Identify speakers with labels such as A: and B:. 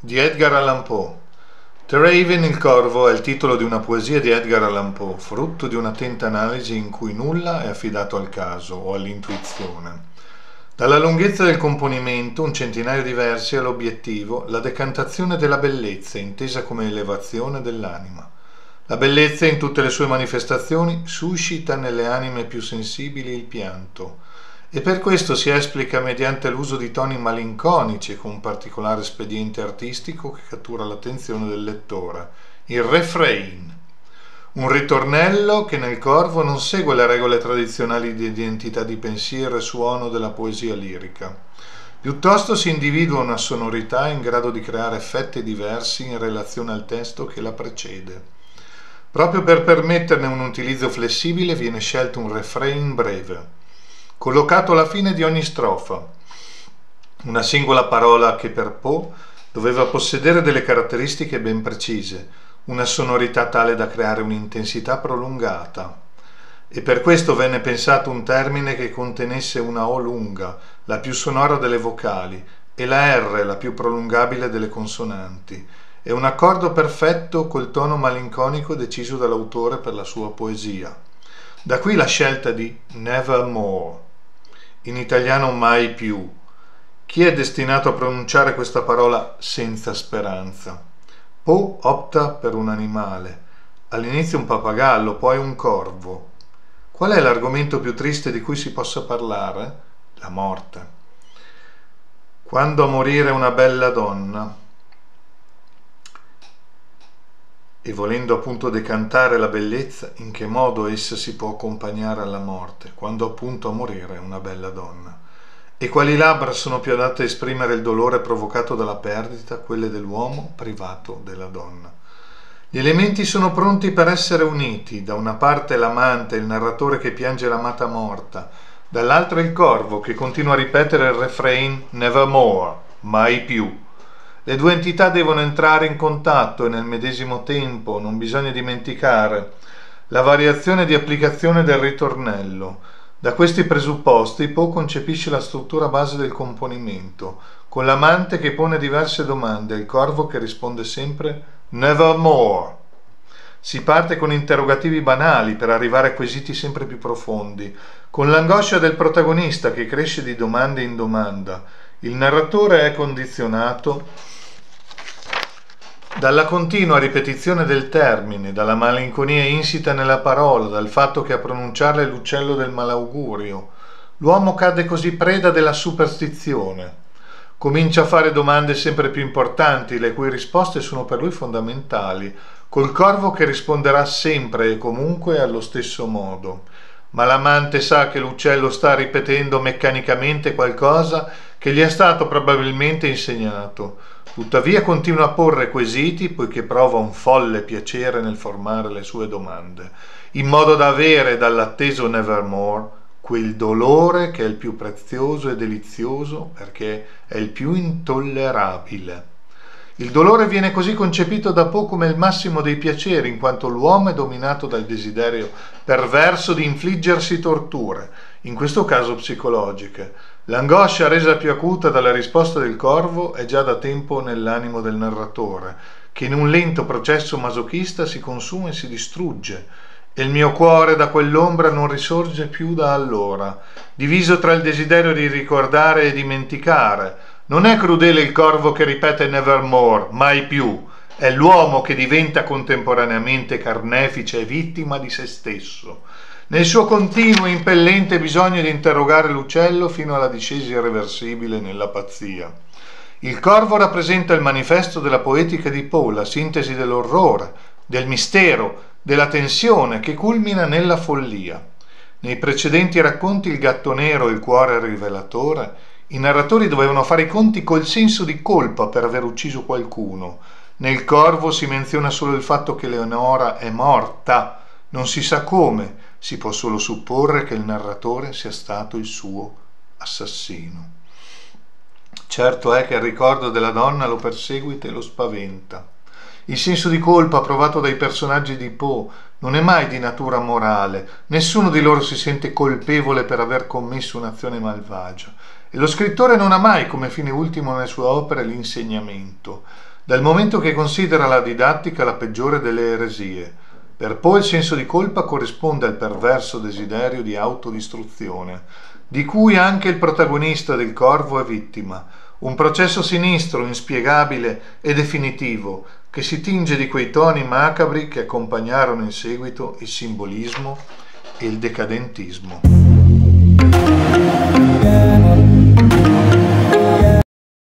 A: di Edgar Allan Poe. The Raven il Corvo è il titolo di una poesia di Edgar Allan Poe, frutto di un'attenta analisi in cui nulla è affidato al caso o all'intuizione. Dalla lunghezza del componimento, un centinaio di versi, ha l'obiettivo la decantazione della bellezza, intesa come elevazione dell'anima. La bellezza in tutte le sue manifestazioni suscita nelle anime più sensibili il pianto, e per questo si esplica mediante l'uso di toni malinconici con un particolare espediente artistico che cattura l'attenzione del lettore, il refrain, un ritornello che nel corvo non segue le regole tradizionali di identità di pensiero e suono della poesia lirica. Piuttosto si individua una sonorità in grado di creare effetti diversi in relazione al testo che la precede. Proprio per permetterne un utilizzo flessibile viene scelto un refrain breve collocato alla fine di ogni strofa, una singola parola che per Poe doveva possedere delle caratteristiche ben precise, una sonorità tale da creare un'intensità prolungata. E per questo venne pensato un termine che contenesse una O lunga, la più sonora delle vocali, e la R, la più prolungabile delle consonanti, e un accordo perfetto col tono malinconico deciso dall'autore per la sua poesia. Da qui la scelta di Nevermore in italiano mai più. Chi è destinato a pronunciare questa parola senza speranza? Poe opta per un animale, all'inizio un pappagallo, poi un corvo. Qual è l'argomento più triste di cui si possa parlare? La morte. Quando morire una bella donna, e volendo appunto decantare la bellezza, in che modo essa si può accompagnare alla morte, quando appunto a morire è una bella donna. E quali labbra sono più adatte a esprimere il dolore provocato dalla perdita, quelle dell'uomo privato della donna. Gli elementi sono pronti per essere uniti, da una parte l'amante, il narratore che piange l'amata morta, dall'altra il corvo che continua a ripetere il refrain Nevermore, mai più le due entità devono entrare in contatto e nel medesimo tempo, non bisogna dimenticare la variazione di applicazione del ritornello. Da questi presupposti Poe concepisce la struttura base del componimento, con l'amante che pone diverse domande e il corvo che risponde sempre Nevermore. Si parte con interrogativi banali per arrivare a quesiti sempre più profondi, con l'angoscia del protagonista che cresce di domanda in domanda. Il narratore è condizionato dalla continua ripetizione del termine, dalla malinconia insita nella parola, dal fatto che a pronunciarla è l'uccello del malaugurio, l'uomo cade così preda della superstizione. Comincia a fare domande sempre più importanti, le cui risposte sono per lui fondamentali, col corvo che risponderà sempre e comunque allo stesso modo. Ma l'amante sa che l'uccello sta ripetendo meccanicamente qualcosa che gli è stato probabilmente insegnato Tuttavia continua a porre quesiti poiché prova un folle piacere nel formare le sue domande, in modo da avere dall'atteso Nevermore quel dolore che è il più prezioso e delizioso perché è il più intollerabile. Il dolore viene così concepito da Poe come il massimo dei piaceri, in quanto l'uomo è dominato dal desiderio perverso di infliggersi torture, in questo caso psicologiche, L'angoscia resa più acuta dalla risposta del corvo è già da tempo nell'animo del narratore, che in un lento processo masochista si consuma e si distrugge, e il mio cuore da quell'ombra non risorge più da allora, diviso tra il desiderio di ricordare e dimenticare. Non è crudele il corvo che ripete nevermore, mai più, è l'uomo che diventa contemporaneamente carnefice e vittima di se stesso nel suo continuo e impellente bisogno di interrogare l'uccello fino alla discesa irreversibile nella pazzia. Il corvo rappresenta il manifesto della poetica di Poe, la sintesi dell'orrore, del mistero, della tensione che culmina nella follia. Nei precedenti racconti Il gatto nero il cuore rivelatore, i narratori dovevano fare i conti col senso di colpa per aver ucciso qualcuno. Nel corvo si menziona solo il fatto che Leonora è morta, non si sa come, si può solo supporre che il narratore sia stato il suo assassino. Certo è che il ricordo della donna lo perseguita e lo spaventa. Il senso di colpa provato dai personaggi di Poe non è mai di natura morale, nessuno di loro si sente colpevole per aver commesso un'azione malvagia e lo scrittore non ha mai come fine ultimo nelle sue opere l'insegnamento. dal momento che considera la didattica la peggiore delle eresie. Per Poe il senso di colpa corrisponde al perverso desiderio di autodistruzione, di cui anche il protagonista del Corvo è vittima, un processo sinistro, inspiegabile e definitivo, che si tinge di quei toni macabri che accompagnarono in seguito il simbolismo e il decadentismo.